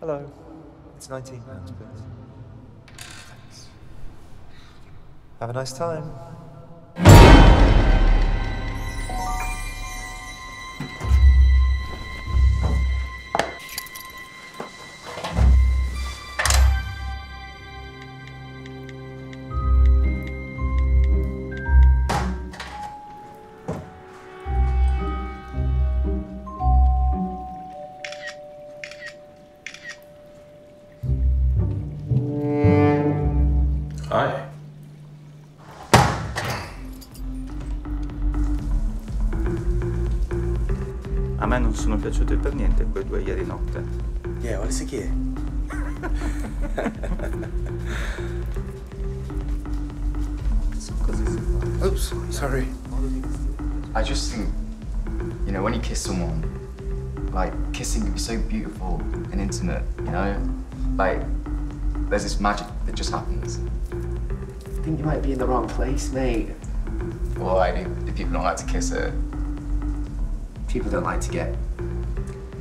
Hello. It's £19, please. Thanks. Have a nice time. Me non sono piaciuti per niente quei due ieri notte. Yeah, what is it here? Così. Oops, sorry. I just think, you know, when you kiss someone, like kissing can be so beautiful and intimate, you know? Like, there's this magic that just happens. I think you might be in the wrong place, mate. Well, I do. If people don't like to kiss it, People don't like to get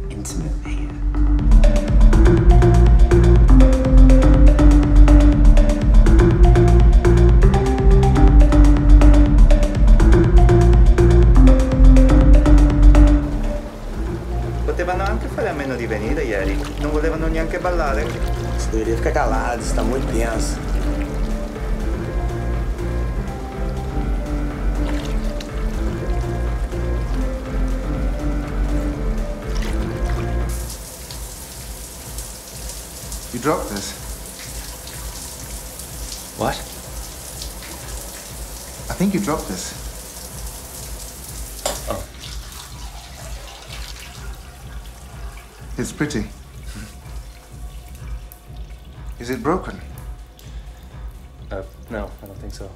intimate, mate. Potevano anche fare a meno di venire ieri. Non volevano neanche ballare. Ficar calado, tá muito tenso. Dropped this. What? I think you dropped this. Oh. It's pretty. Is it broken? Uh, no, I don't think so.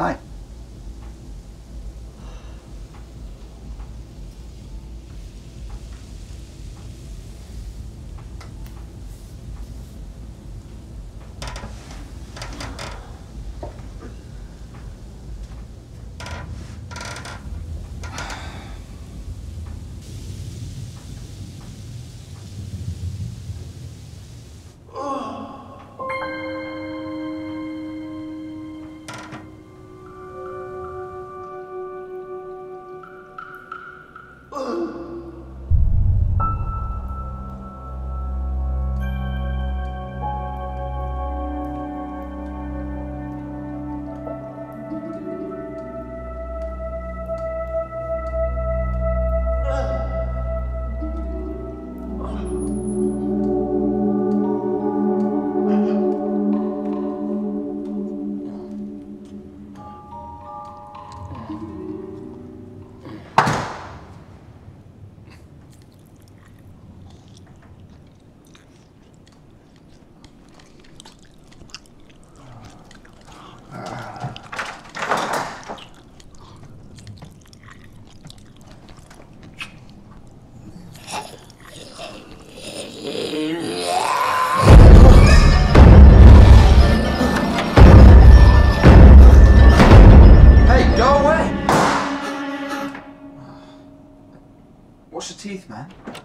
Hi. Teeth, man.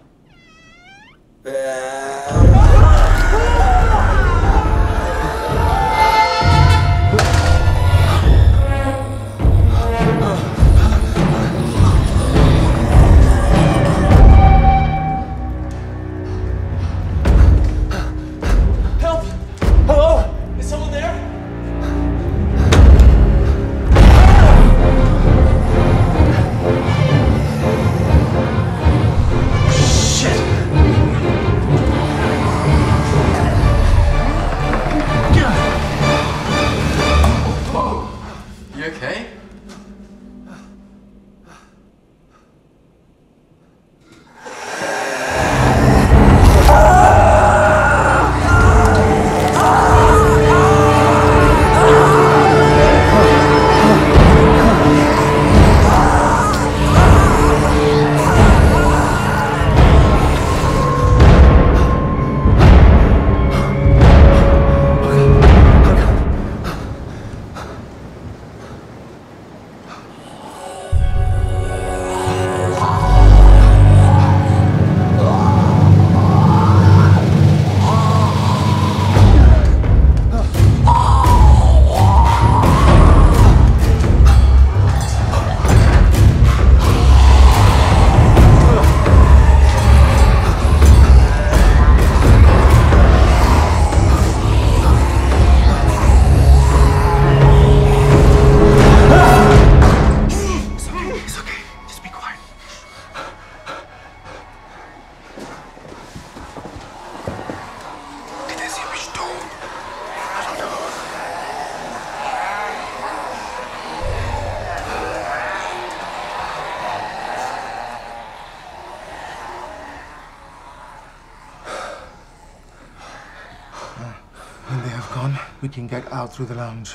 We can get out through the lounge.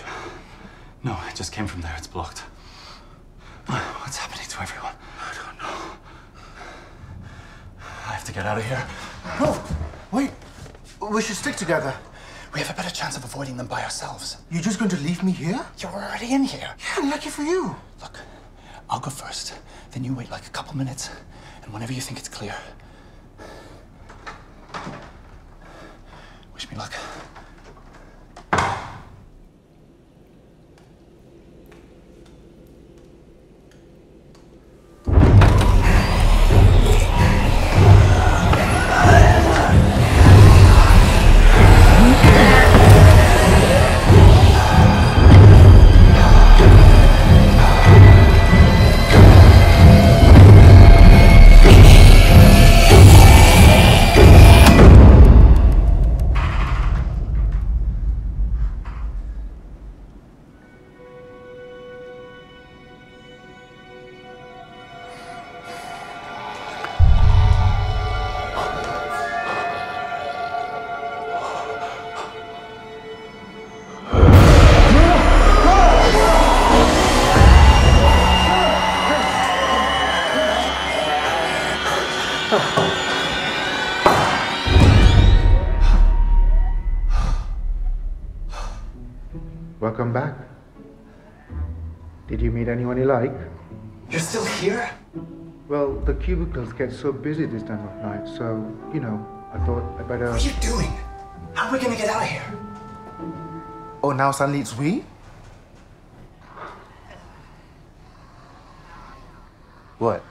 No, it just came from there. It's blocked. What's happening to everyone? I don't know. I have to get out of here. No! Wait! We should stick together. We have a better chance of avoiding them by ourselves. You're just going to leave me here? You're already in here. Yeah, I'm lucky for you. Look, I'll go first. Then you wait like a couple minutes, and whenever you think it's clear, wish me luck. Welcome back. Did you meet anyone you like? You're still here? Well, the cubicles get so busy this time of night, so, you know, I thought I better. What are you doing? How are we gonna get out of here? Oh, now suddenly it's we? What?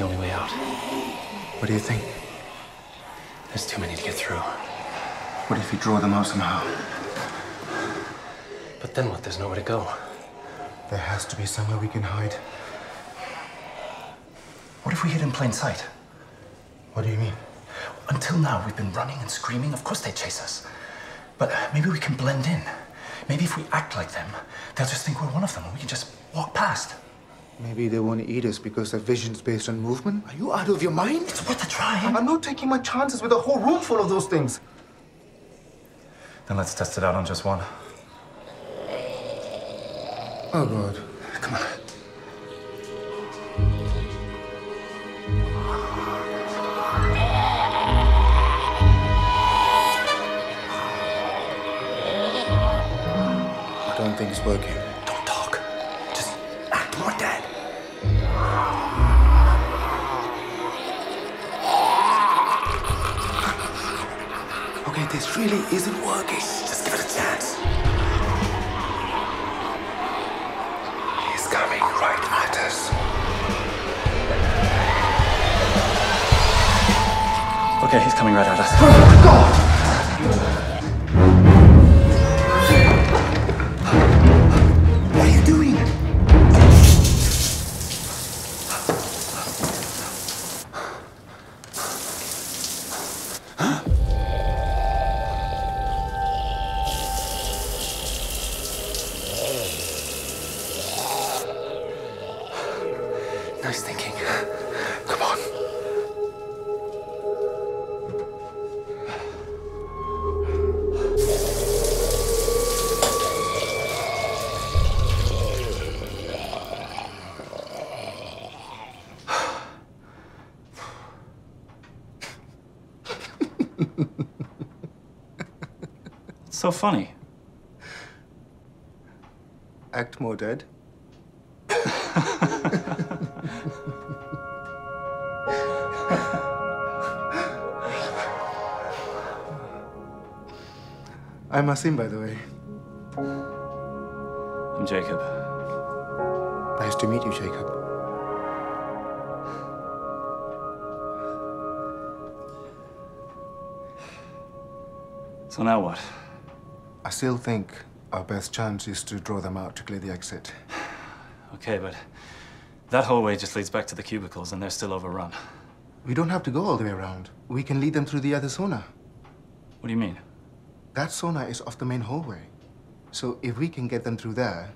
The only way out. What do you think? There's too many to get through. What if we draw them out somehow? But then what? There's nowhere to go. There has to be somewhere we can hide. What if we hid in plain sight? What do you mean? Until now, we've been running and screaming. Of course, they chase us. But maybe we can blend in. Maybe if we act like them, they'll just think we're one of them and we can just walk past. Maybe they want to eat us because their vision's based on movement? Are you out of your mind? It's worth a try. Eh? I'm not taking my chances with a whole room full of those things. Then let's test it out on just one. Oh, God. Come on. I don't think it's working. Really isn't working. Just give it a chance. He's coming right at us. Okay, he's coming right at us. Oh, what Nice thinking. Come on. It's so funny. Act more dead. I'm Asim, by the way. I'm Jacob. Nice to meet you, Jacob. So now what? I still think our best chance is to draw them out to clear the exit. Okay, but that hallway just leads back to the cubicles, and they're still overrun. We don't have to go all the way around. We can lead them through the other sauna. What do you mean? That sauna is off the main hallway. So if we can get them through there,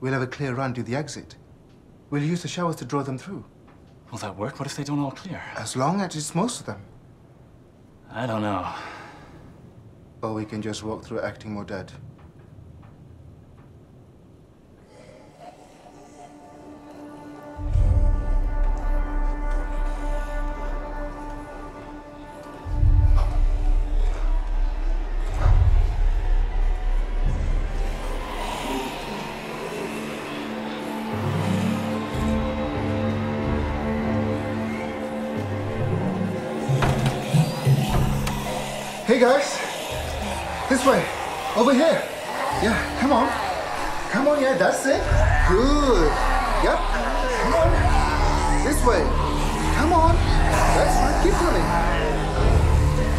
we'll have a clear run to the exit. We'll use the showers to draw them through. Will that work? What if they don't all clear? As long as it's most of them. I don't know. Or we can just walk through acting more dead. Hey guys! This way! Over here! Yeah, come on! Come on, yeah, that's it! Good! Yep! Come on! This way! Come on! That's right, keep running!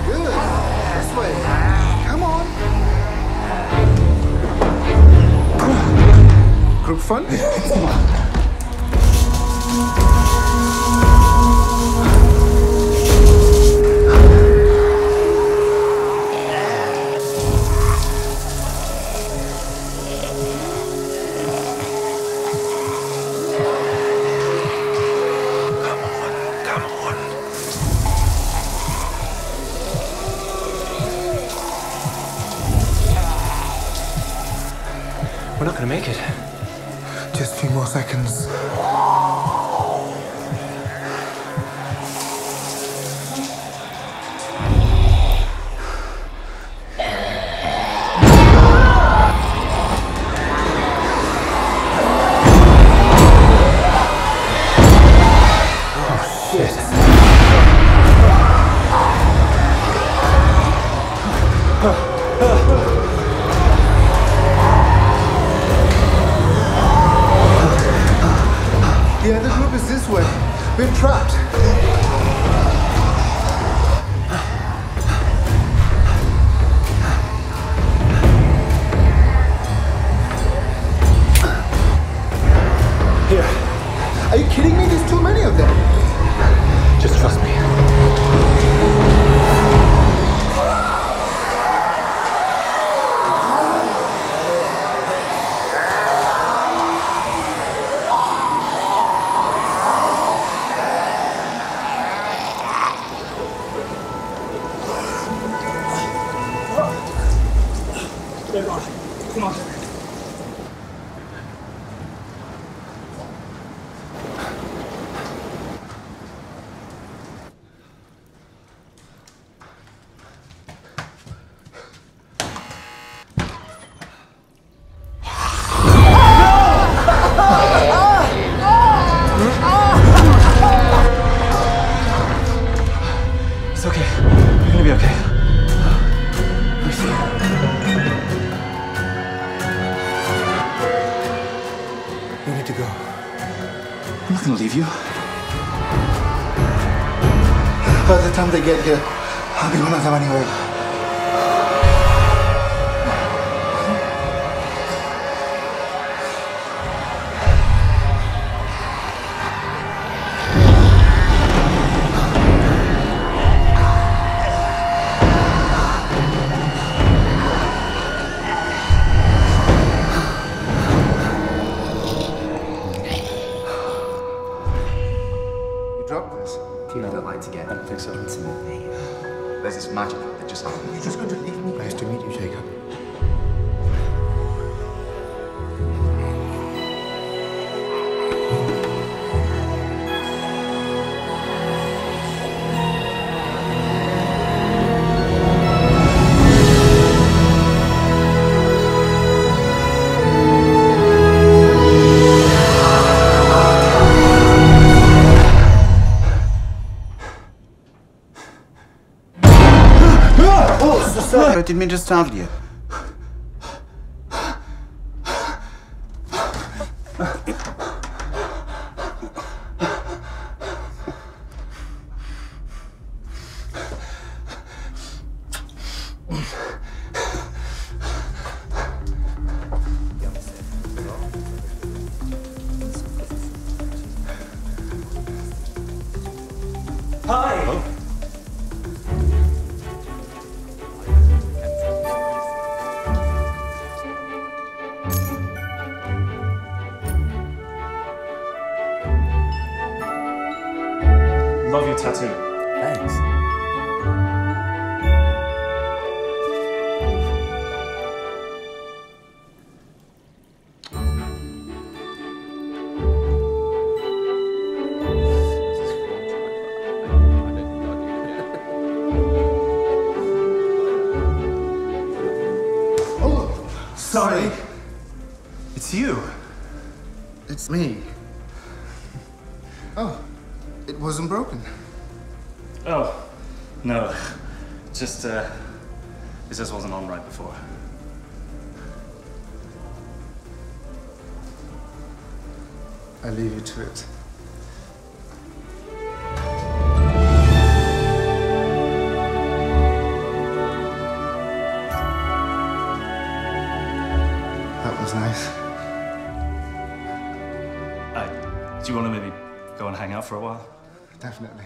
Good! This way! Come on! Group fun? gonna make it. Just a few more seconds. They get here, I'll be one of them anyway. There's this magic that just happens. You're just going to leave me? Nice to meet you, Jacob. Didn't mean to startle you. Tattoo. Thanks. Oh, sorry. It's you. It's me. Oh, it wasn't broken. Oh, no. Just, uh, it just wasn't on right before. I leave you to it. That was nice. Uh, do you want to maybe go and hang out for a while? Definitely.